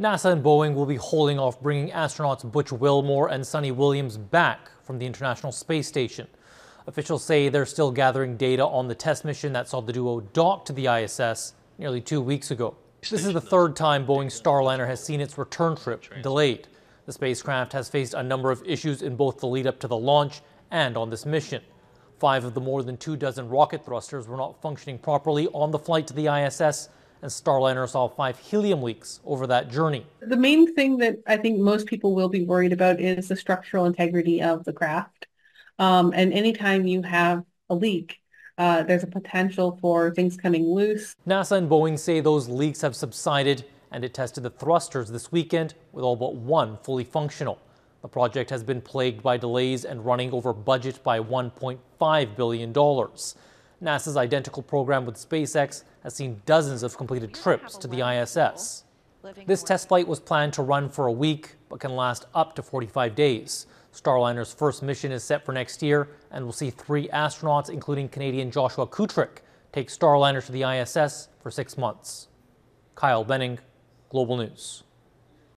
NASA and Boeing will be holding off bringing astronauts Butch Wilmore and Suni Williams back from the International Space Station. Officials say they're still gathering data on the test mission that saw the duo dock to the ISS nearly two weeks ago. This is the third time Boeing's Starliner has seen its return trip delayed. The spacecraft has faced a number of issues in both the lead up to the launch and on this mission. Five of the more than two dozen rocket thrusters were not functioning properly on the flight to the ISS, and Starliner saw five helium leaks over that journey. The main thing that I think most people will be worried about is the structural integrity of the craft. Um, and anytime you have a leak, uh, there's a potential for things coming loose. NASA and Boeing say those leaks have subsided and it tested the thrusters this weekend with all but one fully functional. The project has been plagued by delays and running over budget by $1.5 billion. NASA's identical program with SpaceX has seen dozens of completed trips to the ISS. This test flight was planned to run for a week, but can last up to 45 days. Starliner's first mission is set for next year and will see three astronauts, including Canadian Joshua Kutryk, take Starliner to the ISS for six months. Kyle Benning, Global News.